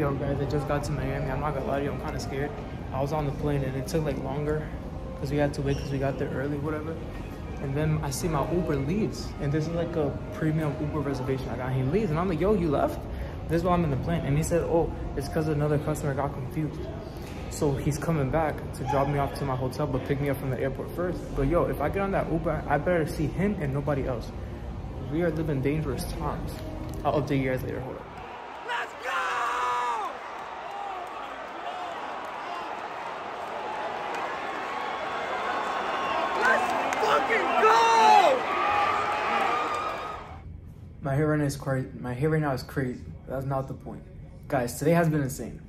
Yo, guys, I just got to Miami. I'm not gonna lie to you, I'm kind of scared. I was on the plane and it took like longer because we had to wait because we got there early, whatever. And then I see my Uber leaves, and this is like a premium Uber reservation I got. He leaves, and I'm like, yo, you left? This is why I'm in the plane. And he said, oh, it's because another customer got confused. So he's coming back to drop me off to my hotel, but pick me up from the airport first. But yo, if I get on that Uber, I better see him and nobody else. We are living dangerous times. I'll update you guys later. Hold. My hair right now is crazy. My hair right now is crazy. That's not the point. Guys, today has been insane.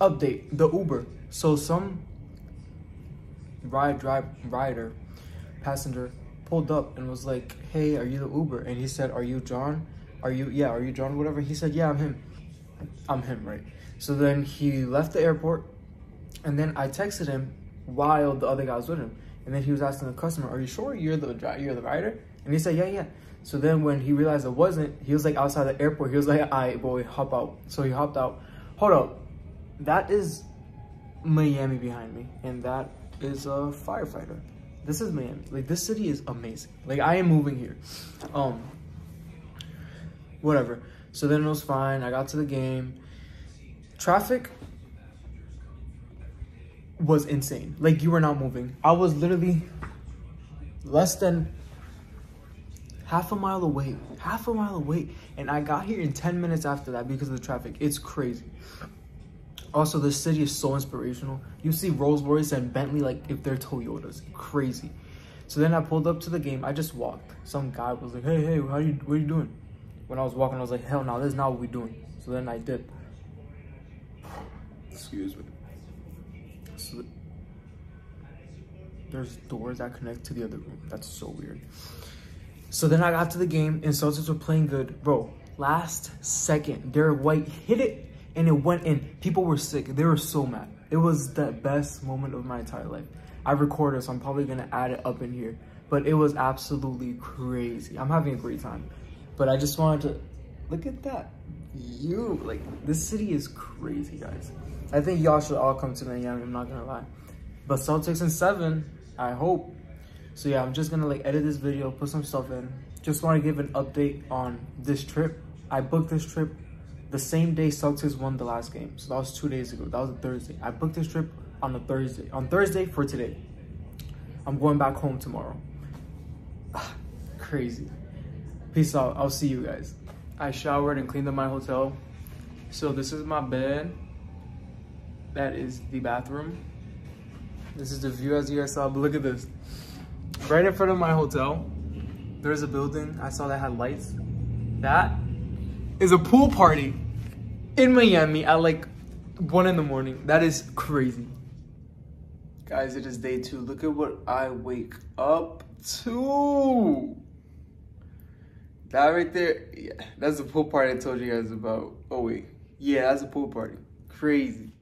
Update, the Uber. So some ride drive rider, passenger pulled up and was like, Hey, are you the Uber? And he said, Are you John? Are you yeah, are you John? Whatever. He said, Yeah, I'm him. I'm him, right? So then he left the airport and then I texted him while the other guy was with him. And then he was asking the customer, "Are you sure you're the dri- you're the rider?" And he said, "Yeah, yeah." So then when he realized it wasn't, he was like outside the airport. He was like, "I boy, hop out." So he hopped out. Hold up, that is Miami behind me, and that is a firefighter. This is Miami. Like this city is amazing. Like I am moving here. Um, whatever. So then it was fine. I got to the game. Traffic was insane. Like you were not moving. I was literally less than half a mile away. Half a mile away. And I got here in 10 minutes after that because of the traffic. It's crazy. Also, the city is so inspirational. You see Rolls Royce and Bentley like if they're Toyotas. Crazy. So then I pulled up to the game. I just walked. Some guy was like, hey, hey, how you, what are you doing? When I was walking, I was like, hell no, this is not what we're doing. So then I did. Excuse me. So there's doors that connect to the other room. That's so weird. So then I got to the game and Celtics were playing good. Bro, last second, Derrick White hit it and it went in. People were sick. They were so mad. It was the best moment of my entire life. I recorded, so I'm probably gonna add it up in here. But it was absolutely crazy. I'm having a great time. But I just wanted to look at that. You like this city is crazy, guys. I think y'all should all come to Miami. I'm not gonna lie. But Celtics in seven, I hope. So yeah, I'm just gonna like edit this video, put some stuff in. Just want to give an update on this trip. I booked this trip the same day Celtics won the last game. So that was two days ago. That was a Thursday. I booked this trip on a Thursday. On Thursday for today. I'm going back home tomorrow. Crazy. Peace out. I'll see you guys. I showered and cleaned up my hotel. So this is my bed. That is the bathroom. This is the view as you guys saw, but look at this. Right in front of my hotel, there's a building I saw that had lights. That is a pool party in Miami at like one in the morning. That is crazy. Guys, it is day two. Look at what I wake up to. That right there, yeah, that's the pool party I told you guys about. Oh wait, yeah, that's a pool party. Crazy.